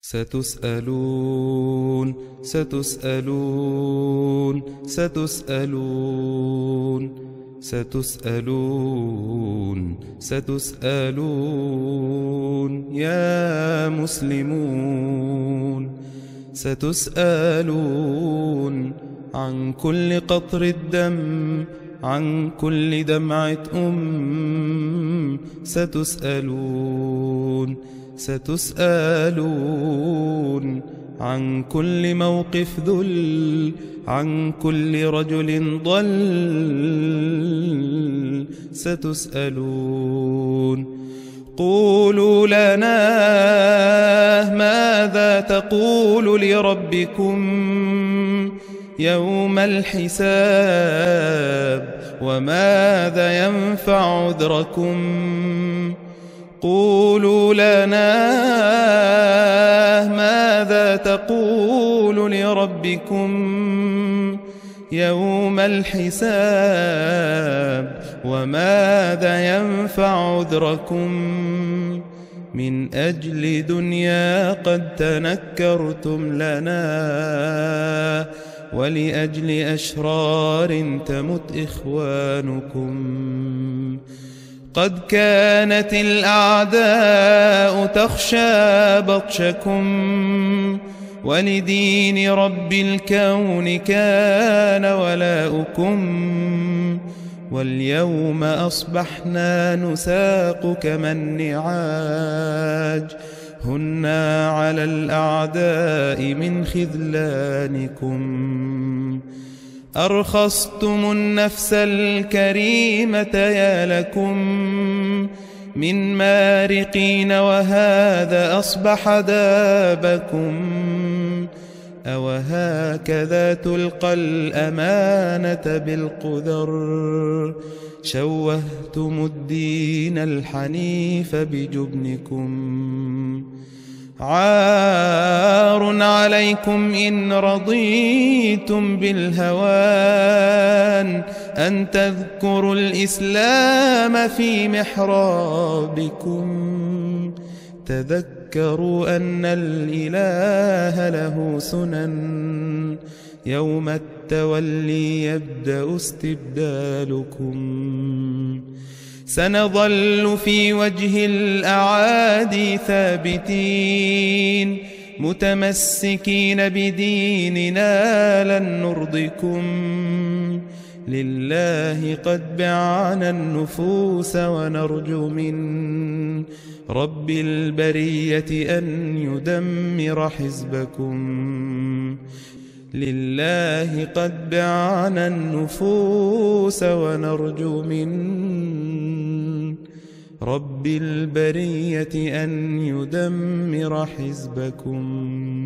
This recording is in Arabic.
ستسألون ستسألون ستسألون ستسألون ستسألون يا مسلمون ستسألون عن كل قطر الدم عن كل دمعة أم ستسألون ستسألون عن كل موقف ذل عن كل رجل ضل ستسألون. قولوا لنا تقول لربكم يوم الحساب وماذا ينفع عذركم قولوا لنا ماذا تقول لربكم يوم الحساب وماذا ينفع عذركم من أجل دنيا قد تنكرتم لنا ولأجل أشرار تمت إخوانكم. قد كانت الأعداء تخشى بطشكم ولدين رب الكون كان ولاؤكم واليوم أصبحنا نساق كما النعاج هنا على الأعداء من خذلانكم. أرخصتم النفس الكريمة يا لكم. من مارقين وهذا أصبح دابكم. أو هكذا تلقى الأمانة بالقدر شوهتم الدين الحنيف بجبنكم عار عليكم إن رضيتم بالهوان أن تذكروا الإسلام في محرابكم تذكروا أن الإله له سنن. يوم التولي يبدأ استبدالكم. سنظل في وجه الأعادي ثابتين. متمسكين بديننا لن نرضكم. لله قد بعنا النفوس ونرجو من رب البرية أن يدمر حزبكم. لله قد بعنا النفوس ونرجو من رب البرية أن يدمر حزبكم.